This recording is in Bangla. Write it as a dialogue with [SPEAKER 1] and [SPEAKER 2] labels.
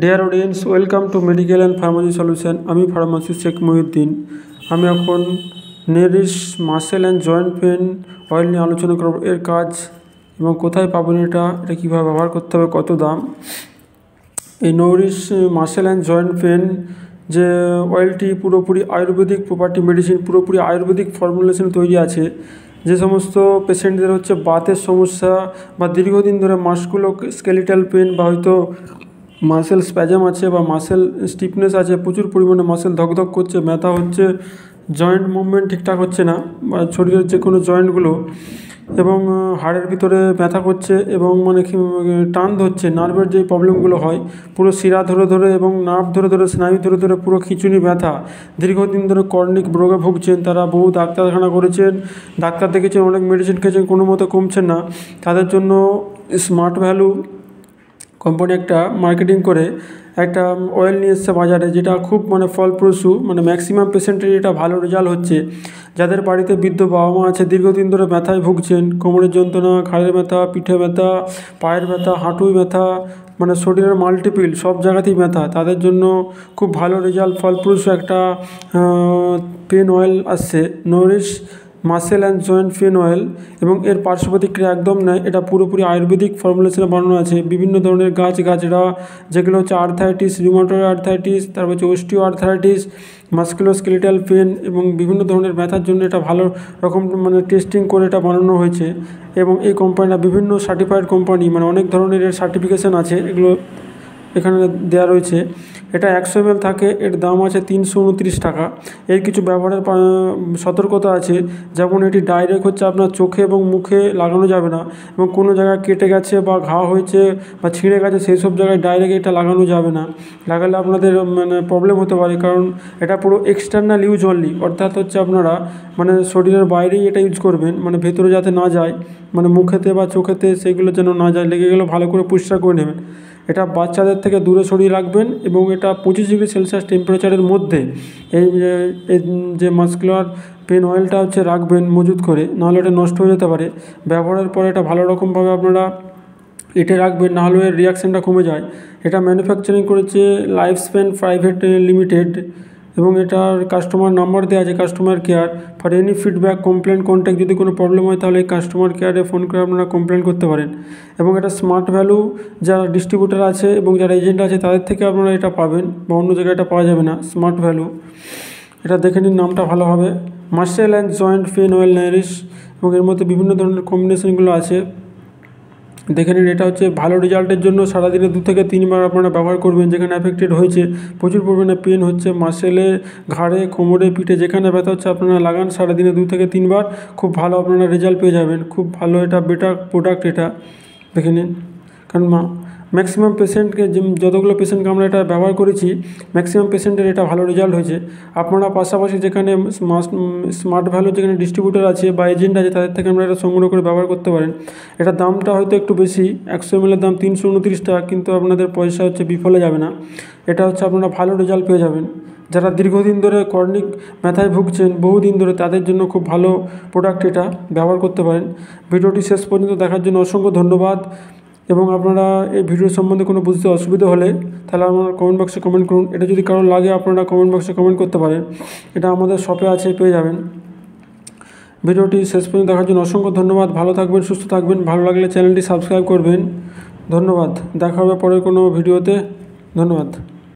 [SPEAKER 1] Dear audience welcome to medical and pharmacy solution আমি ফার্মাসি শেখ মহিউদ্দিন। আমি এখন nourish muscle and joint pain oil নিয়ে আলোচনা করব। এর কাজ এবং কোথায় পাবেন এটা এটা কীভাবে ব্যবহার করতে হবে, কত দাম? এই nourish muscle and joint pain যে অয়েলটি পুরোপুরি আয়ুর্বেদিক প্রপার্টি মেডিসিন পুরোপুরি আয়ুর্বেদিক ফর্মুলেশন তৈরি আছে। যে সমস্ত পেশেন্টদের হচ্ছে বাতের সমস্যা বা দীর্ঘদিন ধরে মাসকুলো স্কেলিটাল পেন বা হয়তো মাসেল স্প্যাজাম আছে বা মাসেল স্টিফনেস আছে, প্রচুর পরিমাণে মাসেল ধকধক করছে, ব্যথা হচ্ছে, জয়েন্ট মুভমেন্ট ঠিকঠাক হচ্ছে না, বা শরীরের যে কোনো জয়েন্টগুলো, এবং হাড়ের ভিতরে ব্যথা করছে এবং মানে টান ধরছে, নার্ভের যে প্রবলেমগুলো হয়, পুরো শিরা ধরে ধরে এবং নার্ভ ধরে ধরে, স্নায়ু ধরে ধরে পুরো খিঁচুনি ব্যথা। দীর্ঘদিন ধরে কর্নিক রোগে ভুগছেন তারা, বহু ডাক্তারখানা করেছেন, ডাক্তার দেখেছেন, অনেক মেডিসিন খেয়েছেন, কোনো মতো কমছেন না। তাদের জন্য স্মার্ট ভ্যালু কোম্পানি একটা মার্কেটিং করে একটা অয়েল নিয়ে এসছে বাজারে, যেটা খুব মানে ফলপ্রসূ মানে ম্যাক্সিমাম পেশেন্টের এটা ভালো রেজাল্ট হচ্ছে। যাদের বাড়িতে বৃদ্ধ বাবা মা আছে, দীর্ঘদিন ধরে ব্যথায় ভুগছেন, কোমরের যন্ত্রণা, ঘাড়ের ব্যথা, পিঠে ব্যথা, পায়ের ব্যথা, হাঁটুই ব্যথা মানে শরীরের মাল্টিপিল সব জায়গাতেই ব্যথা, তাদের জন্য খুব ভালো রেজাল্ট ফলপ্রসূ একটা পেন অয়েল আসছে nourish muscle and joint pain oil এবং এর পার্শ্ব প্রতিক্রিয়া একদম নয় এটা পুরোপুরি আয়ুর্বেদিক ফর্মুলেশনে বানানো আছে। বিভিন্ন ধরনের গাছ, গাছড়া, যেগুলো হচ্ছে আর্থাইটিস রিমোটর আর্থাইটিস তারপর হচ্ছে ওস্টিও আর্থাইটিস মাস্কুলোস্কেলিটাল পেন এবং বিভিন্ন ধরনের ব্যথার জন্য এটা ভালো রকম মানে টেস্টিং করে এটা বানানো হয়েছে। এবং এই কোম্পানিটা বিভিন্ন সার্টিফাইড কোম্পানি মানে অনেক ধরনের এর সার্টিফিকেশান আছে। এগুলো এখানে দেওয়া রয়েছে। এটা একশো এম থাকে, এর দাম আছে তিনশো উনত্রিশ টাকা। এর কিছু ব্যবহারের সতর্কতা আছে, যেমন এটি ডাইরেক্ট হচ্ছে আপনার চোখে এবং মুখে লাগানো যাবে না এবং কোনো জায়গায় কেটে গেছে বা ঘা হয়েছে বা ছিঁড়ে গেছে, সেই সব জায়গায় ডাইরেক্ট এটা লাগানো যাবে না। লাগালে আপনাদের মানে প্রবলেম হতে পারে কারণ এটা পুরো এক্সটার্নাল ইউজ অনলি অর্থাৎ হচ্ছে আপনারা মানে শরীরের বাইরেই এটা ইউজ করবেন মানে ভেতরে যাতে না যায় মানে মুখেতে বা চোখেতে সেগুলো যেন না যায়, লেগে গেলে ভালো করে পরিষ্কার করে নেবেন। এটা বাচ্চাদের থেকে দূরে সরিয়ে রাখবেন এবং এটা পঁচিশ ডিগ্রি সেলসিয়াস টেম্পারেচারের মধ্যে এই যে মাস্কুলার পেন অয়েলটা হচ্ছে রাখবেন মজুত করে, নাহলে এটা নষ্ট হয়ে যেতে পারে। ব্যবহারের পরে এটা ভালো রকমভাবে আপনারা এটে রাখবেন, নাহলে এর রিয়াকশানটা কমে যায়। এটা ম্যানুফ্যাকচারিং করেছে লাইফ স্প্যান প্রাইভেট লিমিটেড এবং এটার কাস্টমার নাম্বার দেওয়া আছে customer care for any feedback complain contact যদি কোনো প্রবলেম হয়, তাহলে এই কাস্টমার কেয়ারে ফোন করে আপনারা কমপ্লেন করতে পারেন। এবং এটা স্মার্ট ভ্যালু যারা ডিস্ট্রিবিউটার আছে এবং যারা এজেন্ট আছে, তাদের থেকে আপনারা এটা পাবেন বা অন্য জায়গায় এটা পাওয়া যাবে না স্মার্ট ভ্যালু এটা দেখে নিন নামটা ভালো হবে। Muscle and joint pain oil nourish এবং এর মধ্যে বিভিন্ন ধরনের কম্বিনেশনগুলো আছে। দেখে নিন, এটা হচ্ছে ভালো রেজাল্টের জন্য সারাদিনে দু থেকে তিনবার আপনারা ব্যবহার করবেন যেখানে অ্যাফেক্টেড হয়েছে। প্রচুর পরিমাণে পেন হচ্ছে মাসেলে ঘাড়ে, কোমরে, পিঠে, যেখানে ব্যথা হচ্ছে, আপনারা লাগান, সারাদিনে দু থেকে তিনবার। খুব ভালো আপনারা রেজাল্ট পেয়ে যাবেন, খুব ভালো এটা বেটার প্রোডাক্ট এটা। দেখে নিন, কারণ ম্যাক্সিমাম পেশেন্টকে যতগুলো পেশেন্টকে আমরা এটা ব্যবহার করেছি ম্যাক্সিমাম পেশেন্টের এটা ভালো রেজাল্ট হয়েছে। আপনারা পাশাপাশি যেখানে স্মার্ট ভ্যালু যেখানে ডিস্ট্রিবিউটার আছে বা এজেন্ট আছে, তাদের থেকে আমরা এটা সংগ্রহ করে ব্যবহার করতে পারেন। এটা দামটা হয়তো একটু বেশি, একশো এমএলের দাম তিনশো উনত্রিশ টাকা, কিন্তু আপনাদের পয়সা হচ্ছে বিফলে যাবে না। এটা হচ্ছে আপনারা ভালো রেজাল্ট পেয়ে যাবেন। যারা দীর্ঘদিন ধরে কর্নিক ব্যথায় ভুগছেন, বহুদিন ধরে তাদের জন্য খুব ভালো প্রোডাক্ট এটা ব্যবহার করতে পারেন। ভিডিওটি শেষ পর্যন্ত দেখার জন্য অসংখ্য ধন্যবাদ। এবং আপনারা এই ভিডিও সম্বন্ধে কোনো বুঝতে অসুবিধা হলে তাহলে আপনারা কমেন্ট বক্সে কমেন্ট করুন। এটা যদি কারও লাগে, আপনারা কমেন্ট বক্সে কমেন্ট করতে পারেন। এটা আমাদের শপে আছে, পেয়ে যাবেন। ভিডিওটি শেষ পর্যন্ত দেখার জন্য অসংখ্য ধন্যবাদ। ভালো থাকবেন, সুস্থ থাকবেন। ভালো লাগলে চ্যানেলটি সাবস্ক্রাইব করবেন। ধন্যবাদ। দেখা হবে পরের কোনো ভিডিওতে। ধন্যবাদ।